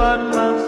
bad man